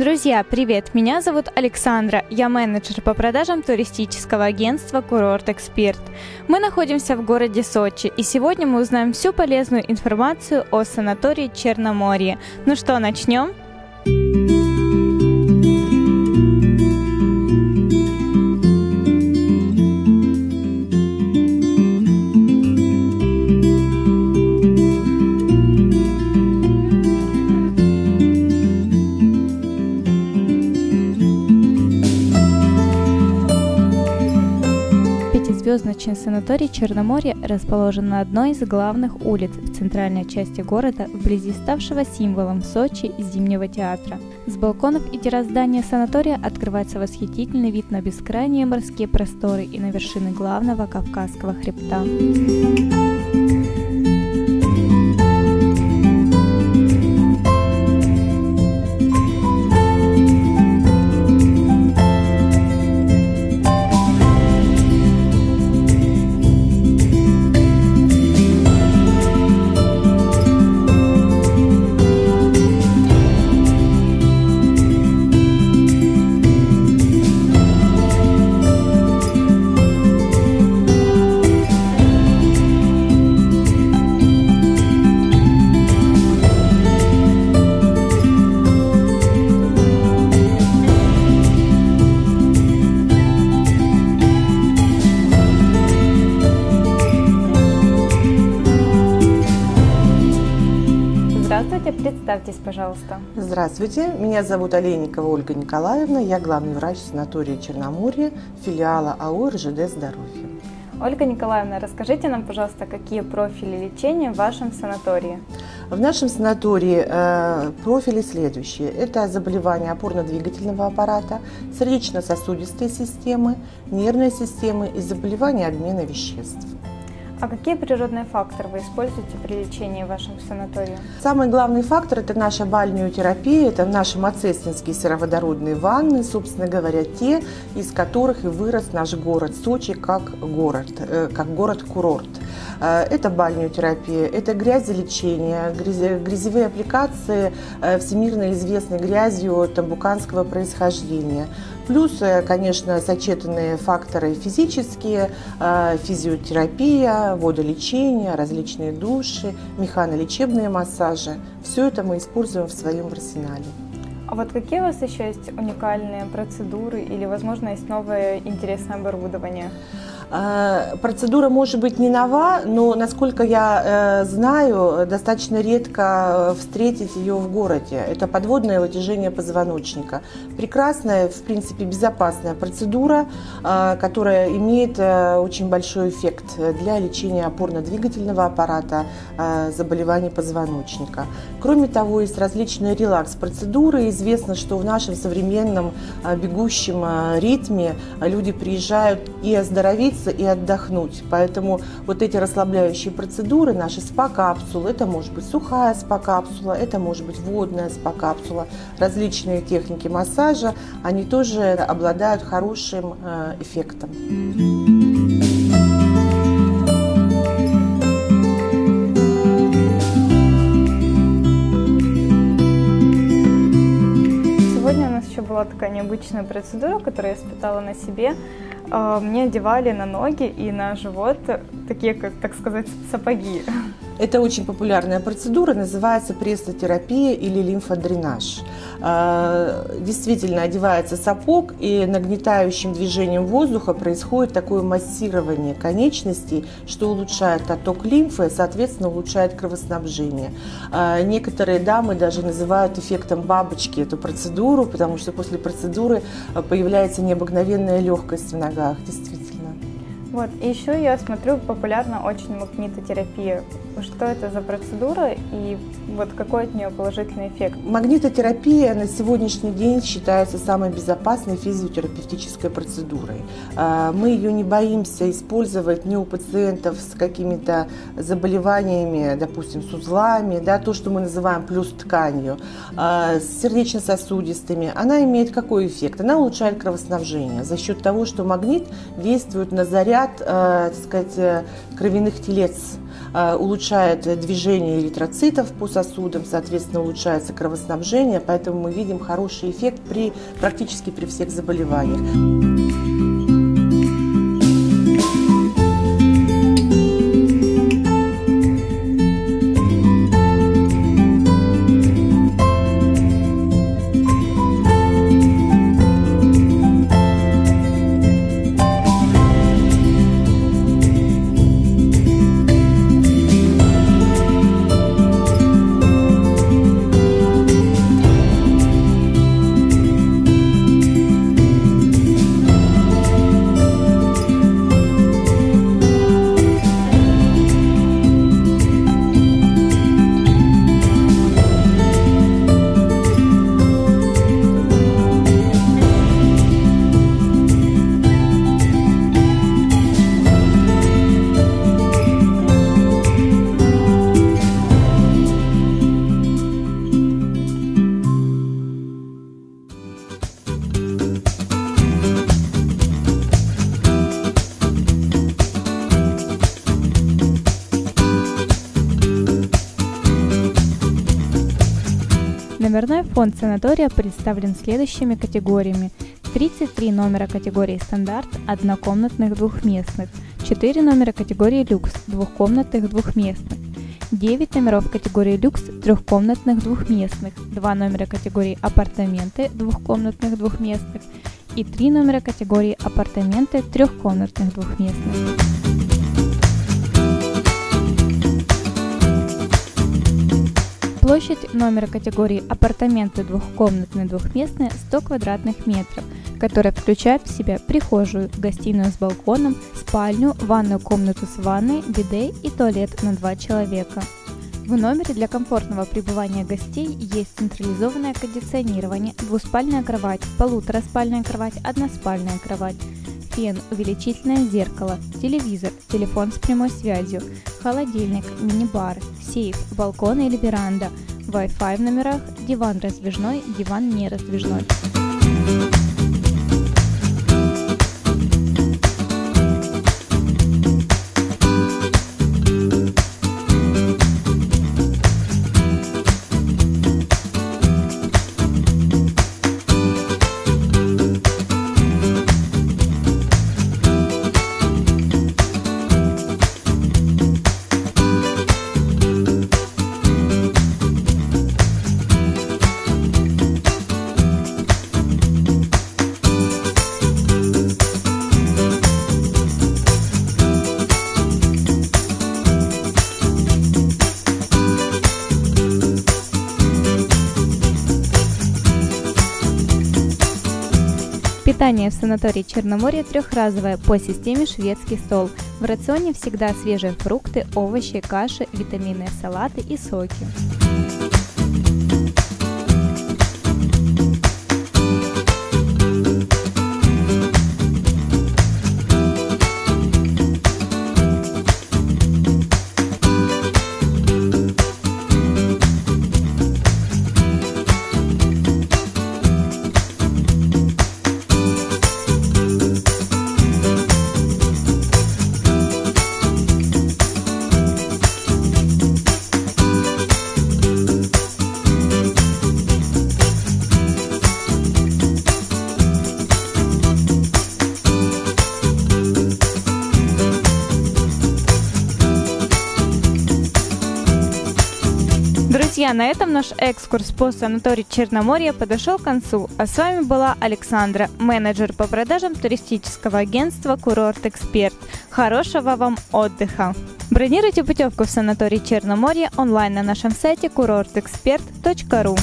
Друзья, привет! Меня зовут Александра. Я менеджер по продажам туристического агентства «Курорт Эксперт». Мы находимся в городе Сочи, и сегодня мы узнаем всю полезную информацию о санатории Черноморье. Ну что, начнем? Пятизвездочный санаторий Черноморье расположен на одной из главных улиц в центральной части города, вблизи ставшего символом Сочи Зимнего театра. С балконов и террас здания санатория открывается восхитительный вид на бескрайние морские просторы и на вершины главного Кавказского хребта. Представьтесь, пожалуйста. Здравствуйте, меня зовут Олейникова Ольга Николаевна, я главный врач санатория Черноморье, филиала АО РЖД «Здоровье». Ольга Николаевна, расскажите нам, пожалуйста, какие профили лечения в вашем санатории? В нашем санатории э, профили следующие. Это заболевания опорно-двигательного аппарата, сердечно-сосудистой системы, нервной системы и заболевания обмена веществ. А какие природные факторы вы используете при лечении в вашем санатории? Самый главный фактор – это наша бальнеотерапия, это наши мацестинские сероводородные ванны, собственно говоря, те, из которых и вырос наш город Сочи как город, э, как город-курорт. Э, это бальнеотерапия, это грязелечение, грязевые аппликации э, всемирно известной грязью тамбуканского происхождения. Плюс, конечно, сочетанные факторы физические, физиотерапия, водолечение, различные души, механолечебные массажи. Все это мы используем в своем арсенале. А вот какие у вас еще есть уникальные процедуры или, возможно, есть новое интересное оборудование? А, процедура может быть не нова, но, насколько я э, знаю, достаточно редко встретить ее в городе. Это подводное вытяжение позвоночника. Прекрасная, в принципе, безопасная процедура, которая имеет э, очень большой эффект для лечения опорно-двигательного аппарата, заболеваний позвоночника. Кроме того, есть различные релакс-процедуры. Известно, что в нашем современном бегущем ритме люди приезжают и оздоровить расслабиться и отдохнуть. Поэтому вот эти расслабляющие процедуры, наши спа-капсулы, это может быть сухая спа-капсула, это может быть водная спа-капсула, различные техники массажа, они тоже обладают хорошим э, эффектом. Сегодня у нас еще была такая необычная процедура, которую я испытала на себе. А, мне одевали на ноги и на живот такие, как, так сказать, сапоги. Это очень популярная процедура, называется престотерапия или лимфодренаж. А, действительно, одевается сапог, и нагнетающим движением воздуха происходит такое массирование конечностей, что улучшает отток лимфы, соответственно, улучшает кровоснабжение. А, некоторые дамы даже называют эффектом бабочки эту процедуру, потому что после процедуры появляется необыкновенная легкость в ногах, действительно. Вот, и еще я смотрю, популярна очень магнитотерапия. Что это за процедура и вот какой от нее положительный эффект? Магнитотерапия на сегодняшний день считается самой безопасной физиотерапевтической процедурой. А, мы ее не боимся использовать не у пациентов с какими-то заболеваниями, допустим, с узлами, да, то, что мы называем плюс тканью, а, с сердечно-сосудистыми. Она имеет какой эффект? Она улучшает кровоснабжение за счет того, что магнит действует на заряд ряд, э, так сказать, э, кровяных телец. э, улучшает движение эритроцитов по сосудам, соответственно, улучшается кровоснабжение, поэтому мы видим хороший эффект при, практически при всех заболеваниях. Номерной фонд санатория представлен следующими категориями. 33 номера категории стандарт однокомнатных двухместных, 4 номера категории люкс двухкомнатных двухместных, 9 номеров категории люкс трехкомнатных двухместных, 2 номера категории апартаменты двухкомнатных двухместных и 3 номера категории апартаменты трехкомнатных двухместных. Площадь номера категории апартаменты двухкомнатные двухместные 100 квадратных метров, которая включает в себя прихожую, гостиную с балконом, спальню, ванную комнату с ванной, биде и туалет на два человека. В номере для комфортного пребывания гостей есть централизованное кондиционирование, двуспальная кровать, полутораспальная кровать, односпальная кровать, фен, увеличительное зеркало, телевизор, телефон с прямой связью, холодильник, мини-бар, сейф, балкон или веранда, Wi-Fi в номерах, диван раздвижной, диван не раздвижной. Питание в санатории Черноморье трехразовое по системе шведский стол. В рационе всегда свежие фрукты, овощи, каши, витаминные салаты и соки. Друзья, на этом наш экскурс по санаторию Черноморья подошел к концу. А с вами была Александра, менеджер по продажам туристического агентства «Курорт Эксперт». Хорошего вам отдыха! Бронируйте путевку в санаторий Черноморье онлайн на нашем сайте курортэксперт.ру.